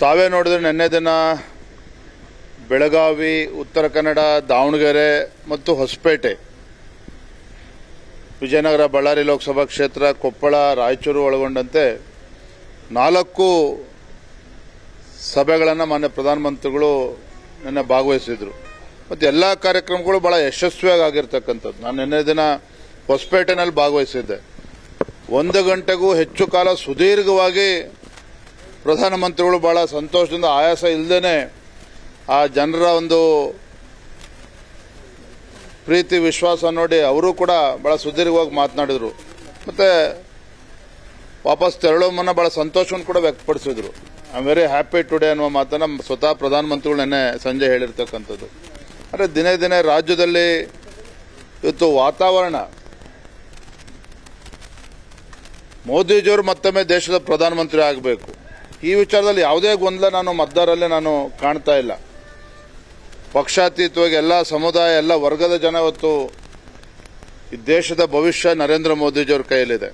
ತಾವೇ ನೋಡಿದ್ರೆ ನಿನ್ನೆ ದಿನ ಬೆಳಗಾವಿ, ಉತ್ತರ ಕನ್ನಡ, ದಾವಣಗೆರೆ ಮತ್ತು ಹೊಸಪೇಟೆ, ವಿಜಯನಗರ, ಬಳ್ಳಾರಿ ಲೋಕಸಭಾ ಕ್ಷೇತ್ರ, ಕೊಪ್ಪಳ, ರಾಯಚೂರು ಒಳಗೊಂಡಂತೆ ನಾಲ್ಕು ಸಭೆಗಳನ್ನು ಮಾನ್ಯ ಪ್ರಧಾನಮಂತ್ರಿಗಳು ನಿನ್ನೆ ಭಾಗವಹಿಸಿದ್ರು. ಮತ್ತು ಎಲ್ಲ ಕಾರ್ಯಕ್ರಮಗಳು ಭಾಳ ಯಶಸ್ವಿಯಾಗಿ ಆಗಿರ್ತಕ್ಕಂಥದ್ದು ನಾನು ನಿನ್ನೆ ದಿನ ಹೊಸಪೇಟೆನಲ್ಲಿ ಭಾಗವಹಿಸಿದ್ದೆ. ಒಂದು ಗಂಟೆಗೂ ಹೆಚ್ಚು ಕಾಲ ಸುದೀರ್ಘವಾಗಿ ಪ್ರಧಾನಮಂತ್ರಿಗಳು ಭಾಳ ಸಂತೋಷದಿಂದ ಆಯಾಸ ಇಲ್ಲದೇನೆ ಆ ಜನರ ಒಂದು ಪ್ರೀತಿ, ವಿಶ್ವಾಸ ನೋಡಿ ಅವರು ಕೂಡ ಭಾಳ ಸುದೀರ್ಘವಾಗಿ ಮಾತನಾಡಿದರು. ಮತ್ತು ವಾಪಸ್ ತೆರಳೋ ಮುನ್ನ ಭಾಳ ಸಂತೋಷವನ್ನು ಕೂಡ ವ್ಯಕ್ತಪಡಿಸಿದ್ರು. I am very happy today ಅನ್ನುವ ಮಾತನ್ನು ಸ್ವತಃ ಪ್ರಧಾನಮಂತ್ರಿಗಳು ನೆನ್ನೆ ಸಂಜೆ ಹೇಳಿರ್ತಕ್ಕಂಥದ್ದು. ಅಂದರೆ ದಿನೇ ದಿನೇ ರಾಜ್ಯದಲ್ಲಿ ಇವತ್ತು ವಾತಾವರಣ. ಮೋದಿಜಿಯವರು ಮತ್ತೊಮ್ಮೆ ದೇಶದ ಪ್ರಧಾನಮಂತ್ರಿ ಆಗಬೇಕು. ಈ ವಿಚಾರದಲ್ಲಿ ಯಾವುದೇ ಗೊಂದಲ ನಾನು ಮತದಾರರಲ್ಲಿ ನಾನು ಕಾಣ್ತಾ ಇಲ್ಲ. ಪಕ್ಷಾತೀತವಾಗಿ ಎಲ್ಲ ಸಮುದಾಯ, ಎಲ್ಲ ವರ್ಗದ ಜನ ಇವತ್ತು ಈ ದೇಶದ ಭವಿಷ್ಯ ನರೇಂದ್ರ ಮೋದಿಜಿಯವ್ರ ಕೈಯಲ್ಲಿದೆ.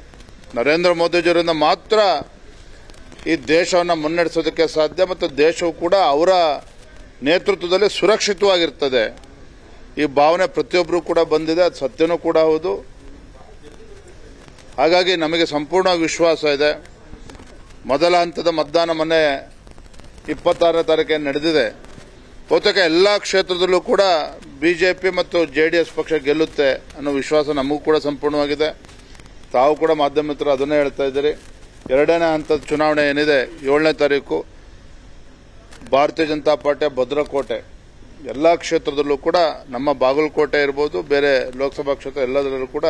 ನರೇಂದ್ರ ಮೋದಿಜಿಯವರಿಂದ ಮಾತ್ರ ಈ ದೇಶವನ್ನು ಮುನ್ನಡೆಸೋದಕ್ಕೆ ಸಾಧ್ಯ ಮತ್ತು ದೇಶವು ಕೂಡ ಅವರ ನೇತೃತ್ವದಲ್ಲಿ ಸುರಕ್ಷಿತವಾಗಿರ್ತದೆ. ಈ ಭಾವನೆ ಪ್ರತಿಯೊಬ್ಬರೂ ಕೂಡ ಬಂದಿದೆ, ಅದು ಸತ್ಯನೂ ಕೂಡ ಹೌದು. ಹಾಗಾಗಿ ನಮಗೆ ಸಂಪೂರ್ಣ ವಿಶ್ವಾಸ ಇದೆ. ಮೊದಲ ಹಂತದ ಮತದಾನ ಮೊನ್ನೆ ಇಪ್ಪತ್ತಾರನೇ ತಾರೀಕೇನು ನಡೆದಿದೆ. ಬಹುತೇಕ ಎಲ್ಲ ಕ್ಷೇತ್ರದಲ್ಲೂ ಕೂಡ ಬಿಜೆಪಿ ಮತ್ತು ಜೆಡಿಎಸ್ ಪಕ್ಷ ಗೆಲ್ಲುತ್ತೆ ಅನ್ನೋ ವಿಶ್ವಾಸ ನಮಗೂ ಕೂಡ ಸಂಪೂರ್ಣವಾಗಿದೆ. ತಾವು ಕೂಡ ಮಾಧ್ಯಮ ಅದನ್ನೇ ಹೇಳ್ತಾ ಇದ್ದೀರಿ. ಎರಡನೇ ಹಂತದ ಚುನಾವಣೆ ಏನಿದೆ? ಏಳನೇ ತಾರೀಕು. ಭಾರತೀಯ ಜನತಾ ಪಾರ್ಟಿಯ ಭದ್ರಕೋಟೆ, ಎಲ್ಲ ಕ್ಷೇತ್ರದಲ್ಲೂ ಕೂಡ ನಮ್ಮ ಬಾಗಲಕೋಟೆ ಇರ್ಬೋದು, ಬೇರೆ ಲೋಕಸಭಾ ಕ್ಷೇತ್ರ ಎಲ್ಲದರಲ್ಲೂ ಕೂಡ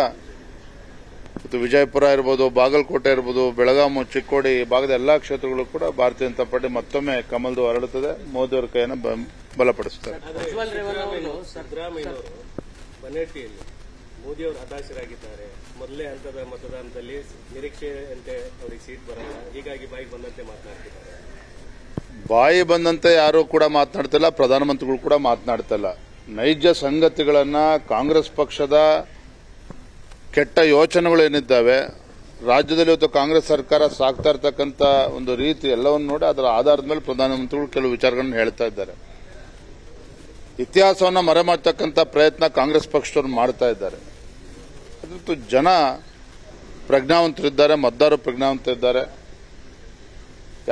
ಮತ್ತು ವಿಜಯಪುರ ಇರ್ಬೋದು, ಬಾಗಲಕೋಟೆ ಇರ್ಬೋದು ಬೆಳಗಾವಿ ಚಿಕ್ಕೋಡಿ ಭಾಗದ ಎಲ್ಲಾ ಕ್ಷೇತ್ರಗಳು ಕೂಡ ಭಾರತೀಯ ಜನತಾ ಪಾರ್ಟಿ ಮತ್ತೊಮ್ಮೆ ಕಮಲ್ದು ಹರಡುತ್ತದೆ ಮೋದಿ ಅವರ ಕೈಯನ್ನು ಬ- ಬಲಪಡಿಸುತ್ತಾರೆ. ಸಿದ್ದರಾಮಯ್ಯನವರು ಸಿದ್ದರಾಮಯ್ಯನವರು ಬನ್ನೇಟಿಯಲ್ಲಿ ಮೋದಿ ಅವರು ಹತಾಶರಾಗಿದ್ದಾರೆ. ಮೊದಲೇ ಹಂತದ ಮತದಾನದಲ್ಲಿ ನಿರೀಕ್ಷೆಯಂತೆ ಅವರಿಗೆ ಸೀಟ್ ಬರಲ್ಲ. ಹೀಗಾಗಿ ಬಾಯಿಗೆ ಬಂದಂತೆ ಮಾತನಾಡ್ತಿದ್ದಾರೆ. ಬಾಯಿ ಬಂದಂತೆ ಯಾರು ಕೂಡ ಮಾತನಾಡ್ತಿಲ್ಲ, ಪ್ರಧಾನಮಂತ್ರಿಗಳು ಕೂಡ ಮಾತನಾಡ್ತಿಲ್ಲ. ನೈಜ ಸಂಗತಿಗಳನ್ನ ಕಾಂಗ್ರೆಸ್ ಪಕ್ಷದ ಕೆಟ್ಟ ಯೋಚನೆಗಳು ಏನಿದ್ದಾವೆ, ರಾಜ್ಯದಲ್ಲಿ ಇವತ್ತು ಕಾಂಗ್ರೆಸ್ ಸರ್ಕಾರ ಸಾಕ್ತಾ ಇರ್ತಕ್ಕಂಥ ಒಂದು ರೀತಿ ಎಲ್ಲವನ್ನು ನೋಡಿ ಅದರ ಆಧಾರದ ಮೇಲೆ ಪ್ರಧಾನಮಂತ್ರಿಗಳು ಕೆಲವು ವಿಚಾರಗಳನ್ನು ಹೇಳ್ತಾ ಇದ್ದಾರೆ. ಇತಿಹಾಸವನ್ನು ಮರೆಮಾಡ್ತಕ್ಕಂಥ ಪ್ರಯತ್ನ ಕಾಂಗ್ರೆಸ್ ಪಕ್ಷದವರು ಮಾಡ್ತಾ ಇದ್ದಾರೆ. ಅದಂತೂ ಜನ ಪ್ರಜ್ಞಾವಂತರಿದ್ದಾರೆ, ಮತದಾರರು ಪ್ರಜ್ಞಾವಂತರಿದ್ದಾರೆ.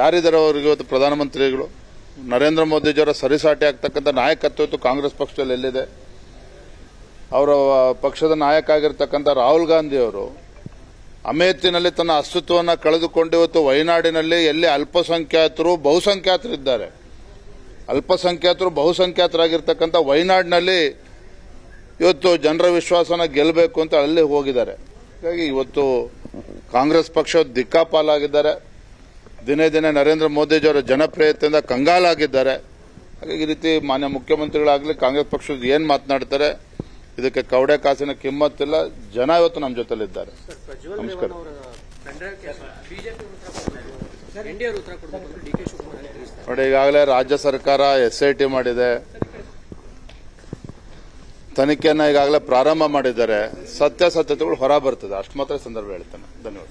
ಯಾರಿದ್ದಾರೆ ಅವರಿಗೆ ಇವತ್ತು ಪ್ರಧಾನಮಂತ್ರಿಗಳು? ನರೇಂದ್ರ ಮೋದಿಜಿಯವರ ಸರಿಸಾಟಿ ಆಗ್ತಕ್ಕಂಥ ನಾಯಕತ್ವ ಇವತ್ತು ಕಾಂಗ್ರೆಸ್ ಪಕ್ಷದಲ್ಲಿ ಎಲ್ಲಿದೆ? ಅವರ ಪಕ್ಷದ ನಾಯಕ ಆಗಿರ್ತಕ್ಕಂಥ ರಾಹುಲ್ ಗಾಂಧಿಯವರು ಅಮೇಥಿನಲ್ಲಿ ತನ್ನ ಅಸ್ತಿತ್ವವನ್ನು ಕಳೆದುಕೊಂಡು ಇವತ್ತು ವಯನಾಡಿನಲ್ಲಿ ಎಲ್ಲಿ ಅಲ್ಪಸಂಖ್ಯಾತರು ಬಹುಸಂಖ್ಯಾತರಿದ್ದಾರೆ. ಅಲ್ಪಸಂಖ್ಯಾತರು ಬಹುಸಂಖ್ಯಾತರಾಗಿರ್ತಕ್ಕಂಥ ವಯನಾಡಿನಲ್ಲಿ ಇವತ್ತು ಜನರ ವಿಶ್ವಾಸನ ಗೆಲ್ಲಬೇಕು ಅಂತ ಅಲ್ಲಿ ಹೋಗಿದ್ದಾರೆ. ಹಾಗಾಗಿ ಇವತ್ತು ಕಾಂಗ್ರೆಸ್ ಪಕ್ಷ ದಿಕ್ಕಾಪಾಲಾಗಿದ್ದಾರೆ. ದಿನೇ ದಿನೇ ನರೇಂದ್ರ ಮೋದಿಜಿಯವರ ಜನಪ್ರಿಯತೆಯಿಂದ ಕಂಗಾಲಾಗಿದ್ದಾರೆ. ಹಾಗಾಗಿ ಈ ರೀತಿ ಮಾನ್ಯ ಮುಖ್ಯಮಂತ್ರಿಗಳಾಗಲಿ ಕಾಂಗ್ರೆಸ್ ಪಕ್ಷದ ಏನ್ ಮಾತನಾಡ್ತಾರೆ ಇದಕ್ಕೆ ಕವಡೆ ಕಾಸಿನ ಕಿಮ್ಮತ್ತಿಲ್ಲ. ಜನ ಇವತ್ತು ನಮ್ಮ ಜೊತೆಲಿದ್ದಾರೆ. ನಮಸ್ಕಾರ. ನೋಡಿ ಈಗಾಗಲೇ ರಾಜ್ಯ ಸರ್ಕಾರ ಎಸ್ ಐ ಟಿ ಮಾಡಿದೆ. ತನಿಖೆಯನ್ನ ಈಗಾಗಲೇ ಪ್ರಾರಂಭ ಮಾಡಿದ್ದಾರೆ. ಸತ್ಯಾಸತ್ಯತೆಗಳು ಹೊರ ಬರ್ತದೆ. ಅಷ್ಟು ಮಾತ್ರ ಸಂದರ್ಭ ಹೇಳ್ತಾನೆ. ಧನ್ಯವಾದ